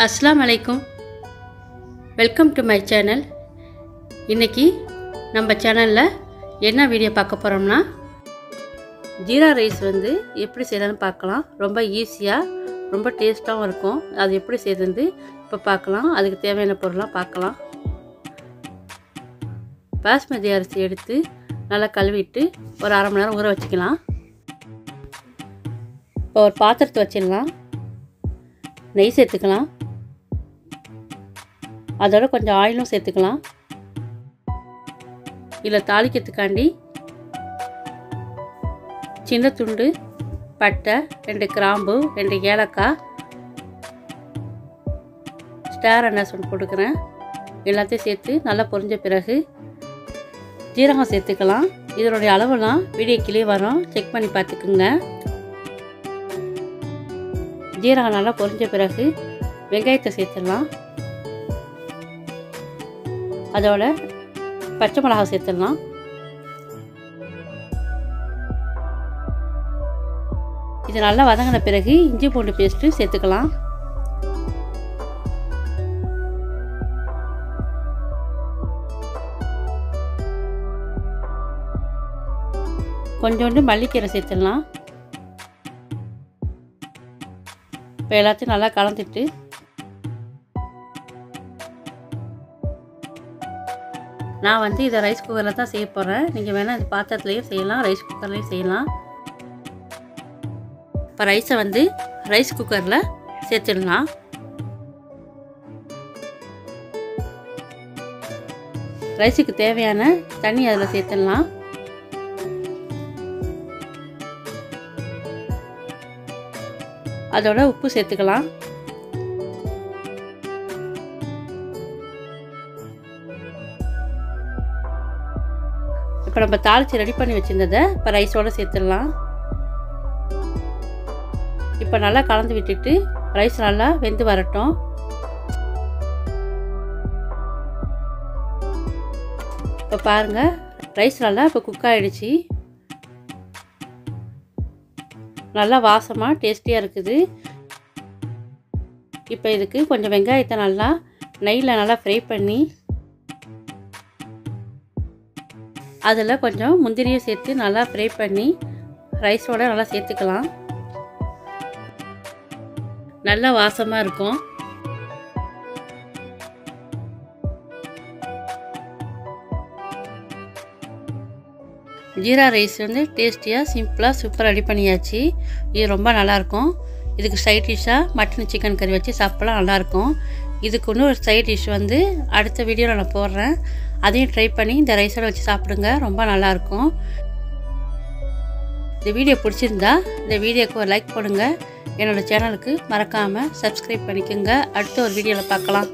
அஸ்லாம் வலைக்கும் welcome to my channel இன்றைக்கி நம்ம சேனலில் என்ன வீடியோ பார்க்க போகிறோம்னா ஜீரா ரைஸ் வந்து எப்படி செய்யலான்னு பார்க்கலாம். ரொம்ப ஈஸியாக ரொம்ப டேஸ்ட்டாகவும் இருக்கும். அது எப்படி செய்யறது இப்போ பார்க்கலாம். அதுக்கு தேவையான பொருளாக பார்க்கலாம். பாஸ்மதி அரிசி எடுத்து நல்லா கழுவிட்டு ஒரு அரை மணி நேரம் ஊற வச்சுக்கலாம். இப்போ ஒரு பாத்திரத்தை வச்சிடலாம். நெய் சேர்த்துக்கலாம். அதோட கொஞ்சம் ஆயிலும் சேர்த்துக்கலாம். இதில் தாளிக்கிறதுக்காண்டி சின்ன துண்டு பட்டை ரெண்டு கிராம்பு ரெண்டு ஏலக்காய் ஸ்டார் அன்னாஸ் ஒன்று போட்டுக்கிறேன். எல்லாத்தையும் சேர்த்து நல்லா பொரிஞ்ச பிறகு ஜீரகம் சேர்த்துக்கலாம். இதனுடைய அளவெல்லாம் வீடியோ கீழே வரும். செக் பண்ணி பார்த்துக்குங்க. ஜீரகம் நல்லா பொரிஞ்ச பிறகு வெங்காயத்தை சேர்த்துடலாம். அதோட பச்சை மிளகாய் சேர்த்துடலாம். இது நல்லா வதங்கின பிறகு இஞ்சி பூண்டு பேஸ்ட்டு சேர்த்துக்கலாம். கொஞ்சோண்டு மல்லிக்கீரை சேர்த்துடலாம். இப்போ எல்லாத்தையும் நல்லா கலந்துட்டு நான் வந்து இதை ரைஸ் குக்கரில் தான் செய்ய போகிறேன் நீங்கள் வேணால் இந்த பாத்திரத்துலேயும் செய்யலாம் ரைஸ் குக்கர்லேயும் செய்யலாம். இப்போ ரைஸை வந்து ரைஸ் குக்கரில் சேர்த்துடலாம். ரைஸுக்கு தேவையான தண்ணி அதில் சேர்த்துடலாம். அதோட உப்பு சேர்த்துக்கலாம். இப்போ நம்ம தாளித்து ரெடி பண்ணி வச்சுருந்ததை இப்போ ரைஸோடு சேர்த்துடலாம். இப்போ நல்லா கலந்து விட்டுட்டு ரைஸ் நல்லா வெந்து வரட்டும். இப்போ பாருங்கள் ரைஸ் நல்லா இப்போ குக் ஆகிடுச்சு நல்லா வாசமாக டேஸ்டியாக இருக்குது. இப்போ இதுக்கு கொஞ்சம் வெங்காயத்தை நல்லா நெய்யில் நல்லா ஃப்ரை பண்ணி அதில் கொஞ்சம் முந்திரியை சேர்த்து நல்லா ஃப்ரை பண்ணி ரைஸோடு நல்லா சேர்த்துக்கலாம். நல்லா வாசமாக இருக்கும். ஜீரா ரைஸ் வந்து டேஸ்டியாக சிம்பிளாக சூப்பராக ரெடி பண்ணியாச்சு. இது ரொம்ப நல்லாயிருக்கும் இதுக்கு சைட் டிஷ்ஷாக மட்டன் சிக்கன் கறி வச்சு சாப்பிட்லாம் நல்லாயிருக்கும். இதுக்கு ஒன்று ஒரு சைட் டிஷ் வந்து அடுத்த வீடியோவில் நான் போடுறேன். அதையும் ட்ரை பண்ணி இந்த ரைஸோட வச்சு சாப்பிடுங்க ரொம்ப நல்லாயிருக்கும். இந்த வீடியோ பிடிச்சிருந்தா இந்த வீடியோக்கு ஒரு லைக் பண்ணுங்கள் என்னோடய சேனலுக்கு மறக்காமல் சப்ஸ்கிரைப் பண்ணிக்கோங்க. அடுத்த ஒரு வீடியோவில் பார்க்கலாம்.